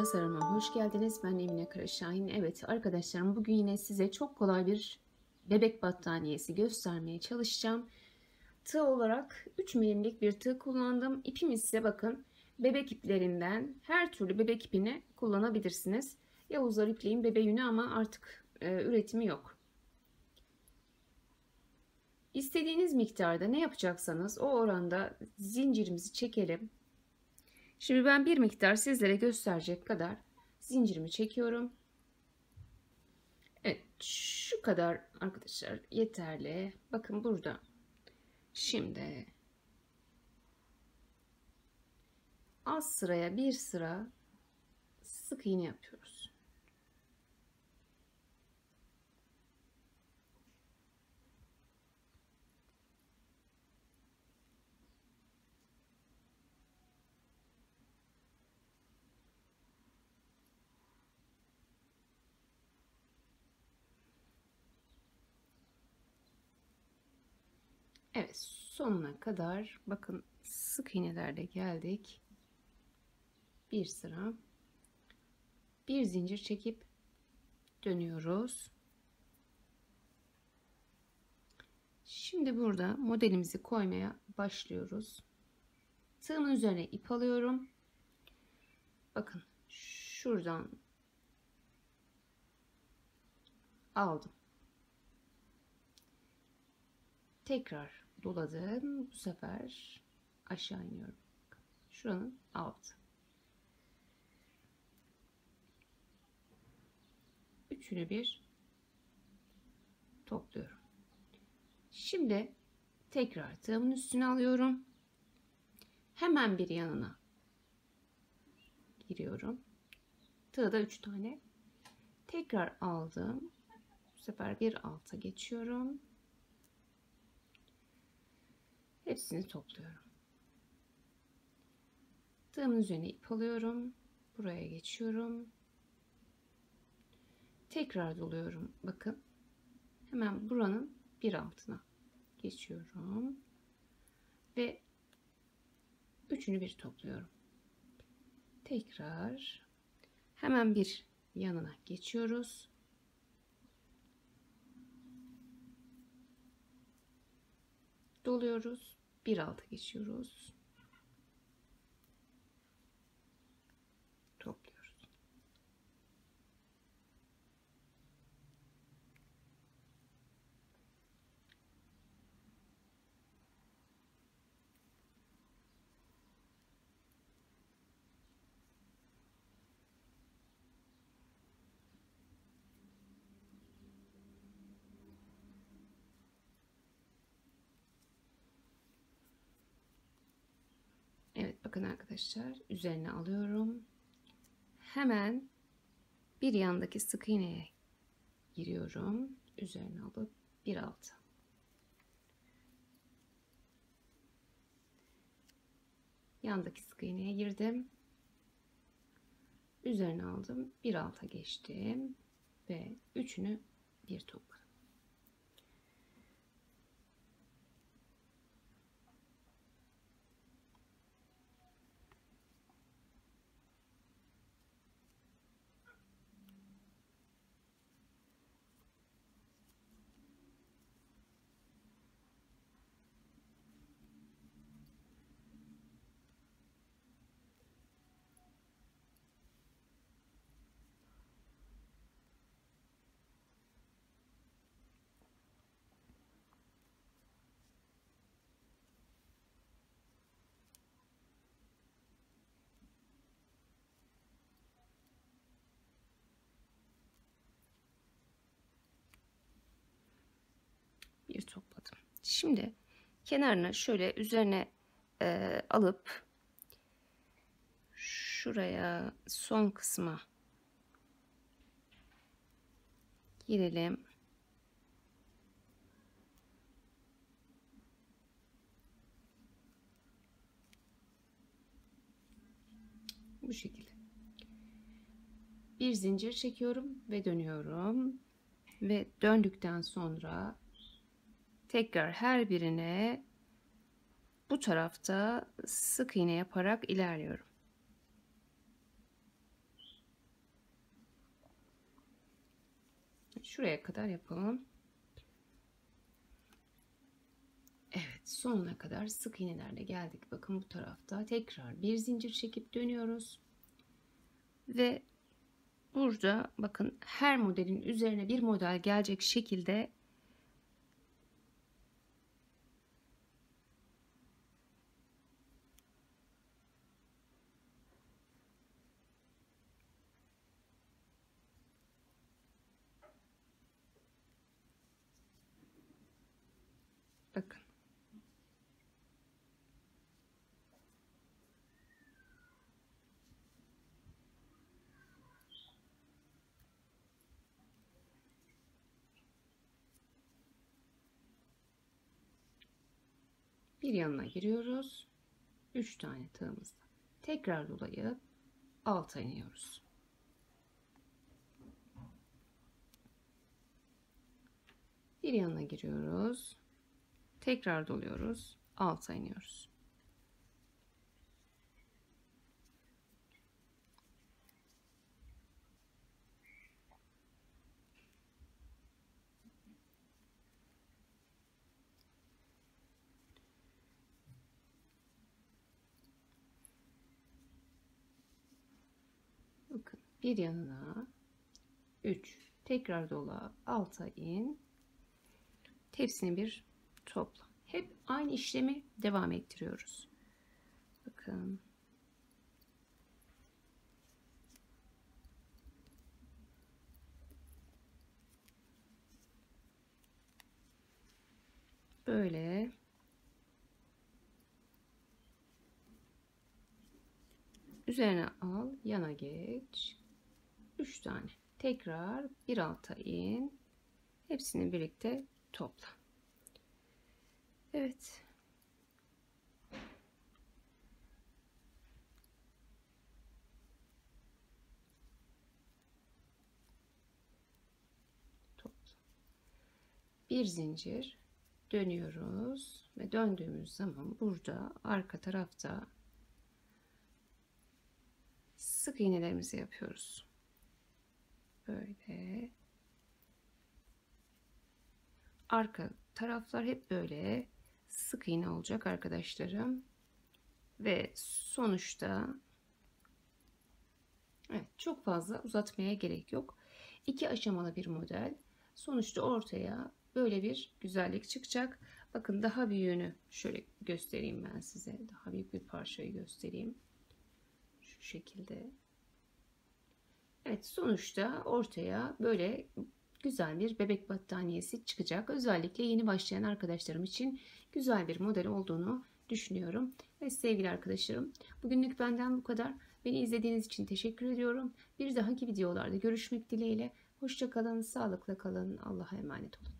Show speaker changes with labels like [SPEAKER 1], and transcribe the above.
[SPEAKER 1] tasarıma hoş geldiniz. Ben Emine Karaşahin. Evet arkadaşlarım bugün yine size çok kolay bir bebek battaniyesi göstermeye çalışacağım. Tığ olarak 3 milimlik bir tığ kullandım. İpim ise bakın bebek iplerinden her türlü bebek ipini kullanabilirsiniz. Yavuzlar ipliğin bebe yünü ama artık e, üretimi yok. İstediğiniz miktarda ne yapacaksanız o oranda zincirimizi çekelim. Şimdi ben bir miktar sizlere gösterecek kadar zincirimi çekiyorum. Evet şu kadar arkadaşlar yeterli. Bakın burada. Şimdi az sıraya bir sıra sık iğne yapıyoruz. Evet sonuna kadar bakın sık iğnelerle geldik. Bir sıra bir zincir çekip dönüyoruz. Şimdi burada modelimizi koymaya başlıyoruz. Tığımın üzerine ip alıyorum. Bakın şuradan aldım. Tekrar doladım. Bu sefer aşağı iniyorum. Şuranın altı. Üçünü bir topluyorum. Şimdi tekrar tığımın üstüne alıyorum. Hemen bir yanına giriyorum. Tığda üç tane. Tekrar aldım. Bu sefer bir alta geçiyorum. Hepsini topluyorum. Tığımın üzerine ip alıyorum. Buraya geçiyorum. Tekrar doluyorum. Bakın. Hemen buranın bir altına geçiyorum. Ve üçünü bir topluyorum. Tekrar hemen bir yanına geçiyoruz. Doluyoruz bir alta geçiyoruz. Topluyoruz. Evet bakın arkadaşlar üzerine alıyorum. Hemen bir yandaki sık iğneye giriyorum. Üzerine alıp bir alta. Yandaki sık iğneye girdim. Üzerine aldım. Bir alta geçtim ve üçünü bir topladım. Bir topladım. Şimdi kenarına şöyle üzerine e, alıp şuraya son kısma girelim. Bu şekilde. Bir zincir çekiyorum ve dönüyorum. Ve döndükten sonra Tekrar her birine bu tarafta sık iğne yaparak ilerliyorum. Şuraya kadar yapalım. Evet sonuna kadar sık iğnelerle geldik. Bakın bu tarafta tekrar bir zincir çekip dönüyoruz. Ve burada bakın her modelin üzerine bir model gelecek şekilde bakın bir yanına giriyoruz. 3 tane tığımızla tekrar dolayıp alta iniyoruz. Bir yanına giriyoruz. Tekrar doluyoruz. Alta iniyoruz. Bakın bir yanına 3 tekrar dola alta in tepsini bir topla. Hep aynı işlemi devam ettiriyoruz. Bakın. Böyle. Üzerine al yana geç. 3 tane. Tekrar bir alta in. Hepsini birlikte topla Evet bir zincir dönüyoruz ve döndüğümüz zaman burada arka tarafta sık iğnelerimizi yapıyoruz. Böyle. Arka taraflar hep böyle sık iğne olacak arkadaşlarım. Ve sonuçta evet çok fazla uzatmaya gerek yok. İki aşamalı bir model. Sonuçta ortaya böyle bir güzellik çıkacak. Bakın daha büyüğünü şöyle göstereyim ben size. Daha büyük bir parçayı göstereyim şu şekilde. Evet sonuçta ortaya böyle güzel bir bebek battaniyesi çıkacak. Özellikle yeni başlayan arkadaşlarım için güzel bir model olduğunu düşünüyorum. Ve sevgili arkadaşlarım bugünlük benden bu kadar. Beni izlediğiniz için teşekkür ediyorum. Bir dahaki videolarda görüşmek dileğiyle. Hoşçakalın, sağlıkla kalın. Allah'a emanet olun.